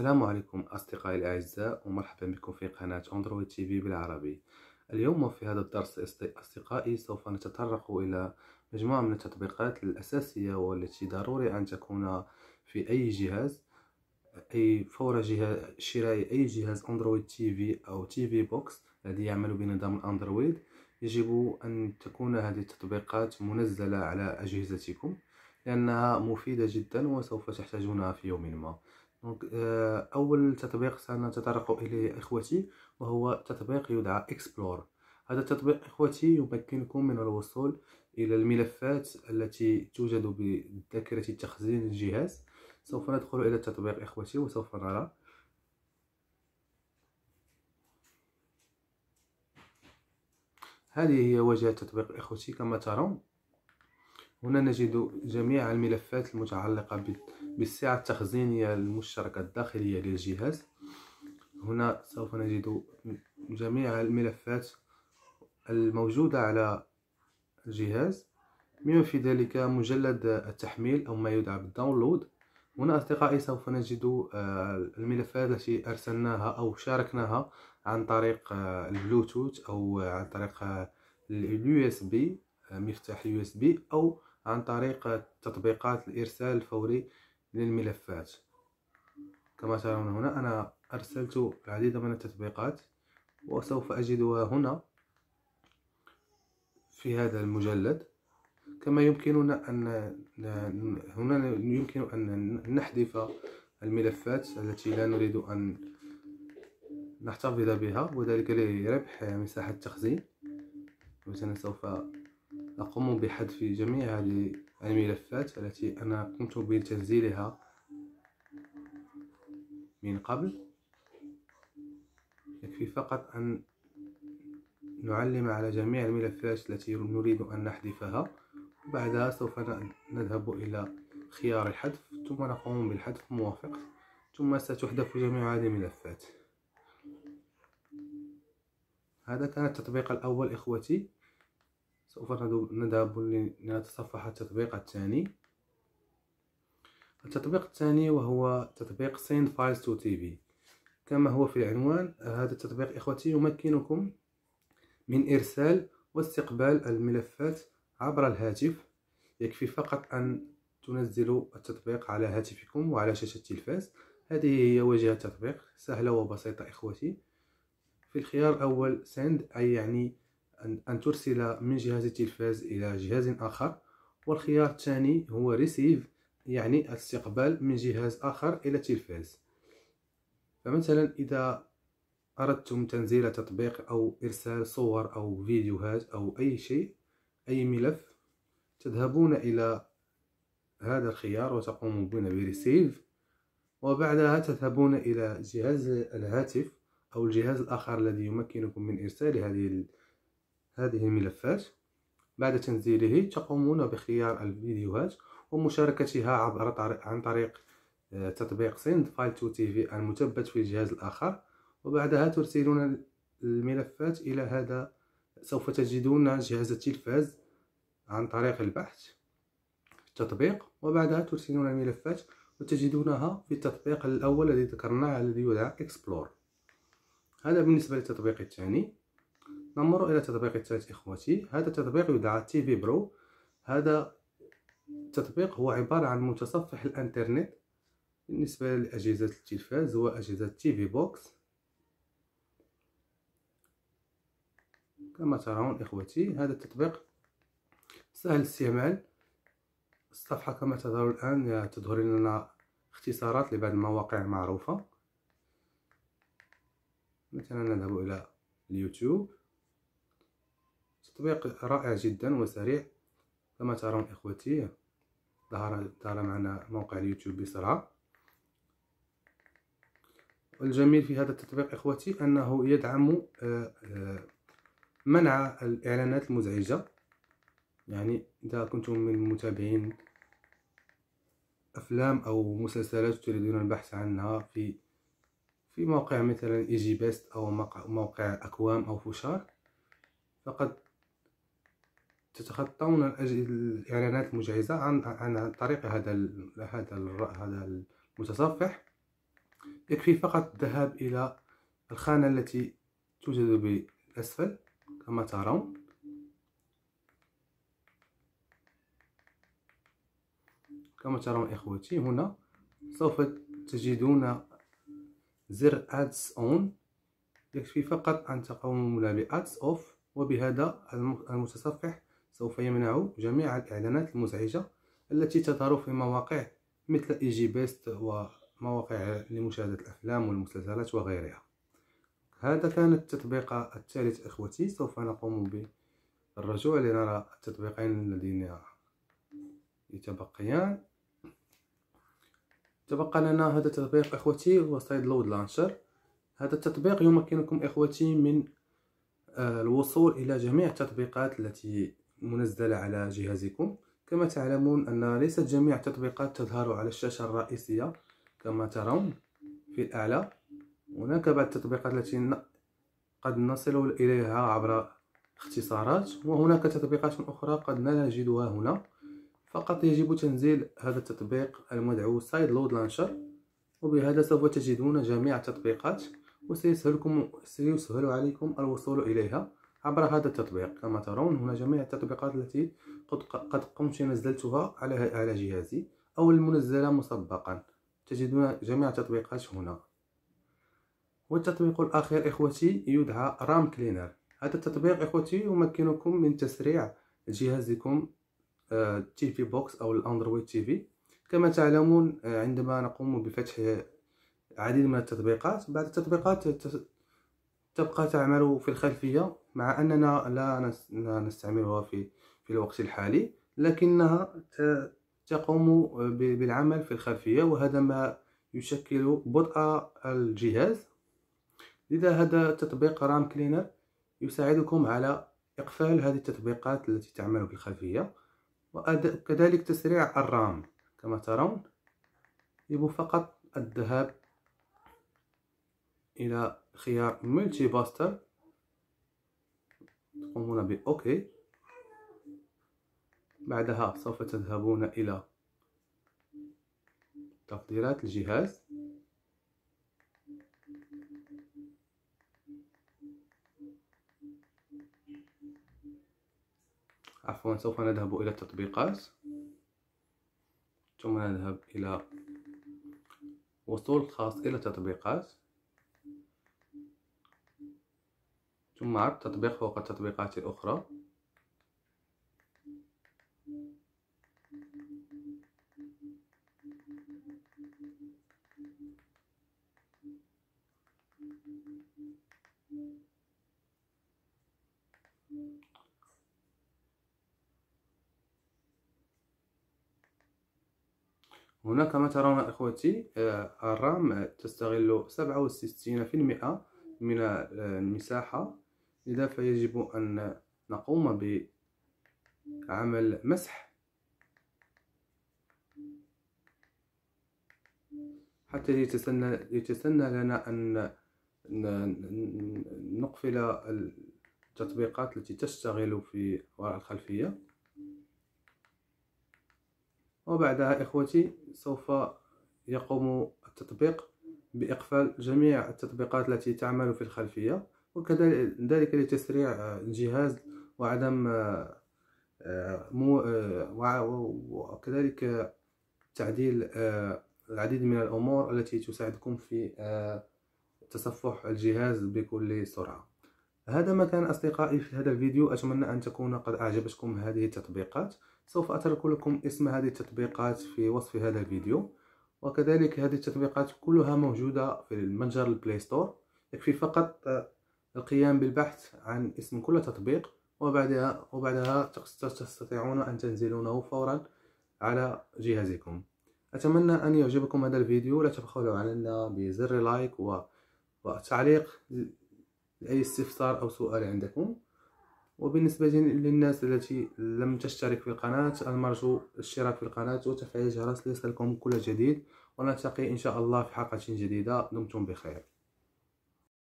السلام عليكم أصدقائي الأعزاء ومرحبا بكم في قناة أندرويد TV بالعربي. اليوم في هذا الدرس أصدقائي سوف نتطرق إلى مجموعة من التطبيقات الأساسية والتي ضروري أن تكون في أي جهاز أي فور جهاز شراء أي جهاز أندرويد TV أو TV box الذي يعمل بنظام الأندرويد يجب أن تكون هذه التطبيقات منزلة على أجهزتكم لأنها مفيدة جدا وسوف تحتاجونها في يوم ما. donc euh, أول تطبيق سنتطرق إليه إخوتي وهو تطبيق يدعى X-plore. هذا التطبيق إخوتي يمكنكم من الوصول إلى الملفات التي توجد بذاكرة تخزين الجهاز. سوف ندخل إلى التطبيق إخوتي وسوف نرى. هذه هي واجهه التطبيق إخوتي كما ترون. هنا نجد جميع الملفات المتعلقة بالسعة التخزينية المشتركة الداخلية للجهاز. هنا سوف نجد جميع الملفات الموجودة على الجهاز. بما في ذلك مجلد التحميل أو ما يدعى بالداونلود. هنا أصدقائي سوف نجد آه، الملفات التي أرسلناها أو شاركناها عن طريق آه، البلوتوث أو عن طريق آه، ال USB مفتاح ال USB أو عن طريق تطبيقات الإرسال الفوري للملفات. كما ترون هنا أنا أرسلت العديد من التطبيقات وسوف أجدها هنا في هذا المجلد. كما يمكننا أن هنا يمكن أن نحذف الملفات التي لا نريد أن نحتفظ بها وذلك لربح مساحة تخزين وأنا سوف أقوم بحذف جميع الملفات التي أنا قمت بتنزيلها من قبل. يكفي فقط أن نعلم على جميع الملفات التي نريد أن نحذفها. وبعدها سوف نذهب إلى خيار الحذف. ثم نقوم بالحذف موافق. ثم ستحذف جميع هذه الملفات. هذا كان التطبيق الأول إخوتي. سوف نذهب لنتصفح التطبيق الثاني. التطبيق الثاني وهو تطبيق send files to TV كما هو في العنوان هذا التطبيق إخوتي يمكنكم من إرسال واستقبال الملفات عبر الهاتف. يكفي فقط أن تنزلوا التطبيق على هاتفكم وعلى شاشة التلفاز. هذه هي واجهة التطبيق سهلة وبسيطة إخوتي. في الخيار الأول send أي يعني أن ترسل من جهاز التلفاز إلى جهاز آخر والخيار الثاني هو ريسيف يعني الاستقبال من جهاز آخر إلى التلفاز. فمثلا إذا أردتم تنزيل تطبيق أو إرسال صور أو فيديوهات أو أي شيء أي ملف تذهبون إلى هذا الخيار وتقومون بريسيف وبعدها تذهبون إلى جهاز الهاتف أو الجهاز الآخر الذي يمكنكم من إرسال هذه هذه الملفات بعد تنزيله تقومون بخيار الفيديوهات ومشاركتها عبر عن طريق آه، تطبيق Send Files to TV المثبت في الجهاز الآخر. وبعدها ترسلون الملفات إلى هذا سوف تجدون جهاز التلفاز عن طريق البحث التطبيق وبعدها ترسلون الملفات وتجدونها في التطبيق الأول الذي ذكرناه الذي يدعى X-plore هذا بالنسبة للتطبيق الثاني. نمر إلى التطبيق الثالث إخوتي. هذا التطبيق يدعى TV Bro. هذا التطبيق هو عبارة عن متصفح الإنترنت بالنسبة لأجهزة التلفاز وأجهزة TV box. كما ترون إخوتي هذا التطبيق سهل الاستعمال. الصفحة كما تظهر الآن تظهر لنا اختصارات لبعض المواقع المعروفة. مثلا نذهب إلى اليوتيوب. تطبيق رائع جدا وسريع. كما ترون إخوتي ظهر ظهر معنا موقع اليوتيوب بسرعة والجميل في هذا التطبيق إخوتي أنه يدعم آه، آه، منع الإعلانات المزعجة. يعني إذا كنتم من متابعين أفلام أو مسلسلات تريدون البحث عنها في في موقع مثلا إيجي بيست أو موقع أكوام أو فشار فقد تتخطون الإعلانات المجهزة عن عن طريق هذا هذا هذا المتصفح. يكفي فقط الذهاب إلى الخانة التي توجد بالأسفل كما ترون. كما ترون إخوتي هنا سوف تجدون زر Ads On. يكفي فقط أن تقوموا ب Ads Off وبهذا المتصفح سوف يمنع جميع الإعلانات المزعجة التي تظهر في مواقع مثل إيجي بيست ومواقع لمشاهدة الأفلام والمسلسلات وغيرها. هذا كان التطبيق الثالث إخوتي. سوف نقوم بالرجوع لنرى التطبيقين الذين يتبقيان. تبقى لنا هذا التطبيق إخوتي هو سايد لود لانشر. هذا التطبيق يمكنكم إخوتي من آه، الوصول إلى جميع التطبيقات التي منزلة على جهازكم. كما تعلمون أن ليست جميع التطبيقات تظهر على الشاشة الرئيسية. كما ترون في الأعلى هناك بعض التطبيقات التي قد نصل إليها عبر اختصارات وهناك تطبيقات أخرى قد لا نجدها هنا. فقط يجب تنزيل هذا التطبيق المدعو سايد لود لانشر وبهذا سوف تجدون جميع التطبيقات وسيسهلكم سيسهل عليكم الوصول إليها. عبر هذا التطبيق. كما ترون هنا جميع التطبيقات التي قد قمت نزلتها على على جهازي أو المنزلة مسبقا. تجدون جميع التطبيقات هنا. والتطبيق الأخير إخوتي يدعى RAM Cleaner. هذا التطبيق إخوتي يمكنكم من تسريع جهازكم TV box أو الأندرويد TV. كما تعلمون آه، عندما نقوم بفتح عديد من التطبيقات بعض التطبيقات تبقى تعمل في الخلفية مع أننا لا نستعملها في في الوقت الحالي لكنها تقوم بالعمل في الخلفية وهذا ما يشكل بطء الجهاز. لذا هذا تطبيق RAM Cleaner يساعدكم على إقفال هذه التطبيقات التي تعمل في الخلفية. وكذلك تسريع ال RAM. كما ترون يجب فقط الذهاب إلى خيار Multi Booster. تقومون ب OK بعدها سوف تذهبون إلى تفضيلات الجهاز. عفوا سوف نذهب إلى التطبيقات. ثم نذهب إلى وصول خاص إلى التطبيقات. ثم عرض تطبيق فوق التطبيقات الأخرى. هنا كما ترون إخوتي آه، الرام تستغل سبعة وستين في المئة من المساحة. لذا فيجب أن نقوم بعمل مسح. حتى يتسنى, يتسنى لنا أن نقفل التطبيقات التي تشتغل في وراء الخلفية. وبعدها إخوتي سوف يقوم التطبيق بإقفال جميع التطبيقات التي تعمل في الخلفية. وكذلك لتسريع الجهاز وعدم وكذلك تعديل العديد من الأمور التي تساعدكم في تصفح الجهاز بكل سرعة. هذا ما كان أصدقائي في هذا الفيديو. أتمنى أن تكون قد أعجبتكم هذه التطبيقات. سوف أترك لكم اسم هذه التطبيقات في وصف هذا الفيديو. وكذلك هذه التطبيقات كلها موجودة في المتجر ال Play Store يكفي فقط القيام بالبحث عن اسم كل تطبيق وبعدها وبعدها تستطيعون أن تنزلونه فورا على جهازكم. أتمنى أن يعجبكم هذا الفيديو. لا تبخلوا علينا بزر like وتعليق لأي استفسار أو سؤال عندكم. وبالنسبة للناس التي لم تشترك في القناة المرجو الاشتراك في القناة وتفعيل الجرس ليصلكم كل جديد. ونلتقي إن شاء الله في حلقة جديدة. دمتم بخير.